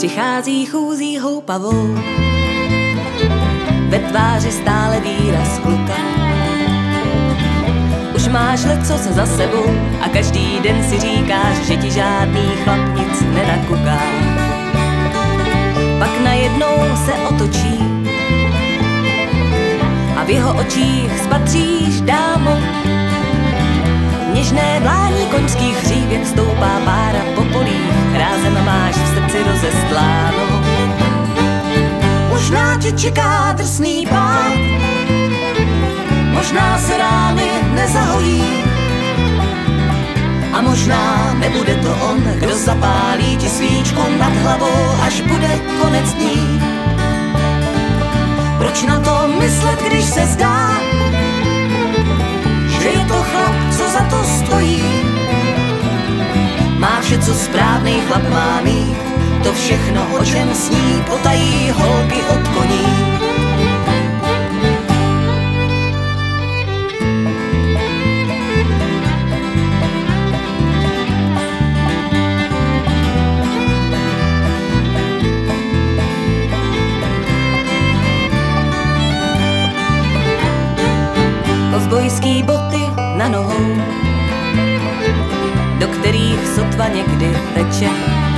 Přichází chůzí houpavou, ve tváři stále výraz kluka. Už máš co se za sebou a každý den si říkáš, že ti žádný chlap nic nenakuká. Pak najednou se otočí a v jeho očích spatříš dámu. Něžné vlání koňských hřív, jak stoupá pára po polích, rázem máš v rozestláno. Možná tě čeká drsný pád, možná se rány nezahojí. A možná nebude to on, kdo zapálí ti svíčku nad hlavou, až bude konec dní. Proč na to myslet, když se zdá, že je to chlap, co za to stojí? Má vše, co správný chlap má mít, to všechno, o čem sní, potají holky od koní. Kovbojský boty na nohou, do kterých sotva někdy teče.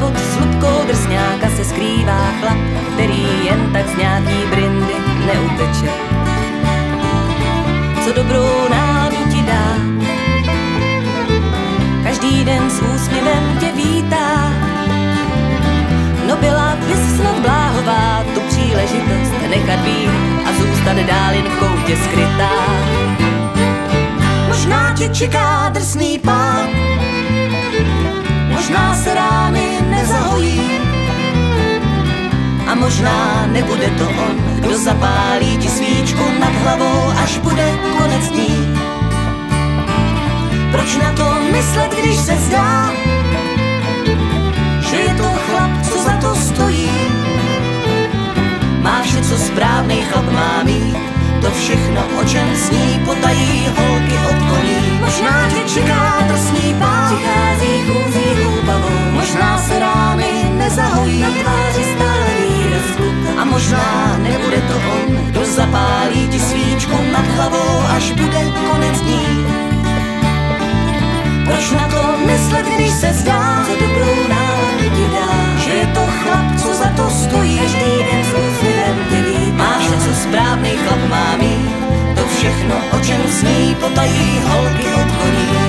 Pod slupkou drsňáka se skrývá chlap, který jen tak z nějaký brindy neuteče. Co dobrou náladu ti dá, každý den s úsměvem tě vítá. No byla bys snad bláhová tu příležitost nechat být a zůstat dál jen v koutě skrytá. Možná tě čeká drsný pád, možná nebude to on, kdo zapálí ti svíčku nad hlavou, až bude konec dní. Proč na to myslet, když se zdá, že je to chlap, co za to stojí? Má vše, co správný chlap má mít, to všechno, o čem sní, potají holky od koní. Možná tě čeká drsný pád, Přichází chůzí když se zdá, dobrou náladu ti dá, že je to chlap, co za to stojí? každý den s úsměvem tě vítá. Má vše, co správný chlap má mít, to všechno, o čem sní, potají holky od koní.